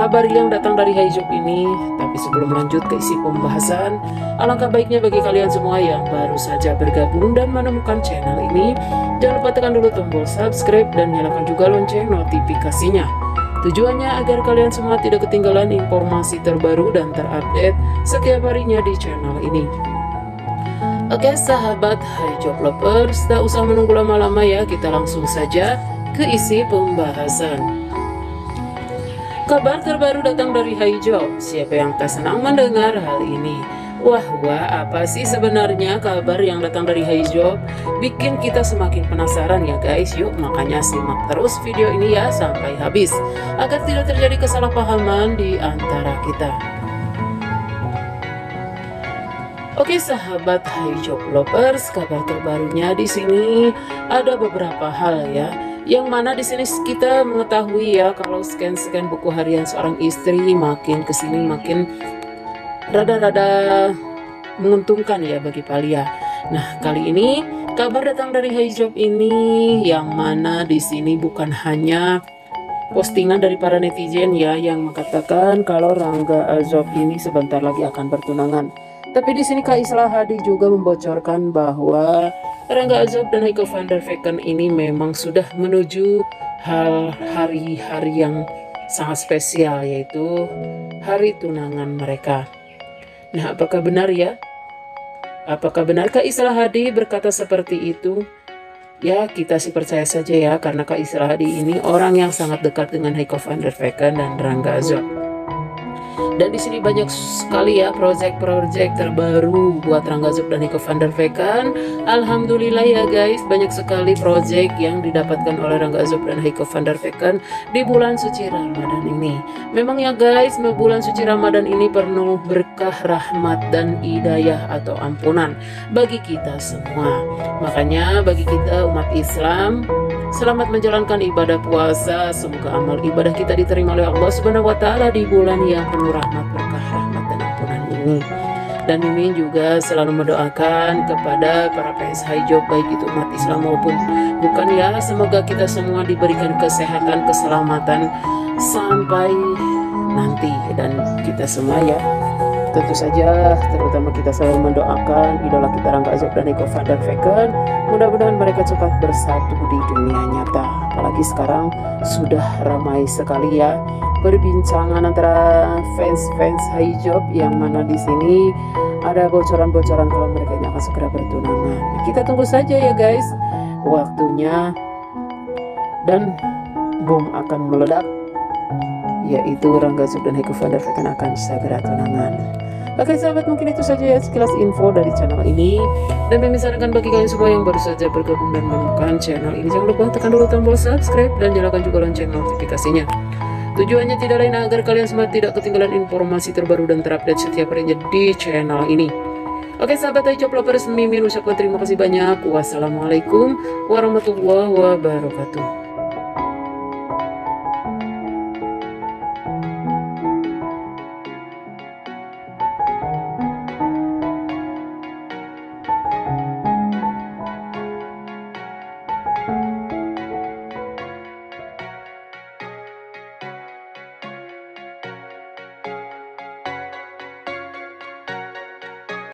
kabar yang datang dari Hijab ini. Tapi sebelum lanjut ke isi pembahasan, alangkah baiknya bagi kalian semua yang baru saja bergabung dan menemukan channel ini, jangan lupa tekan dulu tombol subscribe dan nyalakan juga lonceng notifikasinya. Tujuannya agar kalian semua tidak ketinggalan informasi terbaru dan terupdate setiap harinya di channel ini. Oke sahabat Hijab Lovers, tak usah menunggu lama-lama ya, kita langsung saja ke isi pembahasan. Kabar terbaru datang dari Haijo. Siapa yang tak senang mendengar hal ini? Wah, wah, apa sih sebenarnya kabar yang datang dari Haijo? Bikin kita semakin penasaran ya guys. Yuk, makanya simak terus video ini ya sampai habis. Agar tidak terjadi kesalahpahaman di antara kita. Oke sahabat Haijo Lovers, kabar terbarunya di sini ada beberapa hal ya yang mana di sini kita mengetahui ya kalau scan-scan buku harian seorang istri makin ke sini makin rada-rada menguntungkan ya bagi Palia. Nah kali ini kabar datang dari hijab ini yang mana di sini bukan hanya postingan dari para netizen ya yang mengatakan kalau Rangga Azob ini sebentar lagi akan bertunangan. Tapi di sini Kak Islah Hadi juga membocorkan bahwa Rangga Azob dan Heiko van der Vecken ini memang sudah menuju hal hari-hari yang sangat spesial yaitu hari tunangan mereka. Nah, apakah benar ya? Apakah benarkah Islah Hadi berkata seperti itu? Ya, kita sih percaya saja ya karena Kak Islah Hadi ini orang yang sangat dekat dengan Heiko van der Vecken dan Rangga Azob. Dan di sini banyak sekali ya proyek-proyek terbaru buat Rangga Zub dan Niko van der Vecken. Alhamdulillah ya guys, banyak sekali proyek yang didapatkan oleh Rangga Zub dan Niko van der Vecken di bulan suci Ramadan ini. Memang ya guys, bulan suci Ramadan ini penuh berkah, rahmat dan hidayah atau ampunan bagi kita semua. Makanya bagi kita umat Islam Selamat menjalankan ibadah puasa. Semoga amal ibadah kita diterima oleh Allah Subhanahu wa taala di bulan yang penuh rahmat, berkah, rahmat dan ampunan ini. Dan ini juga selalu mendoakan kepada para PSH hijau baik itu umat Islam maupun bukan ya. Semoga kita semua diberikan kesehatan, keselamatan sampai nanti dan kita semua ya Tentu saja, terutama kita selalu mendoakan idola kita Rangga Azob dan Eko Van Vecken. Mudah-mudahan mereka cepat bersatu di dunia nyata. Apalagi sekarang sudah ramai sekali ya perbincangan antara fans-fans hijab yang mana di sini ada bocoran-bocoran kalau mereka ini akan segera bertunangan. Kita tunggu saja ya guys waktunya dan bom akan meledak yaitu Rangga Zub dan Heiko van der Vecken akan segera tunangan. Oke sahabat mungkin itu saja ya sekilas info dari channel ini dan memisahkan bagi kalian semua yang baru saja bergabung dan menemukan channel ini jangan lupa tekan dulu tombol subscribe dan nyalakan juga lonceng notifikasinya. Tujuannya tidak lain agar kalian semua tidak ketinggalan informasi terbaru dan terupdate setiap harinya di channel ini. Oke sahabat Ayo Lovers, Mimin ucapkan terima kasih banyak. Wassalamualaikum warahmatullahi wabarakatuh.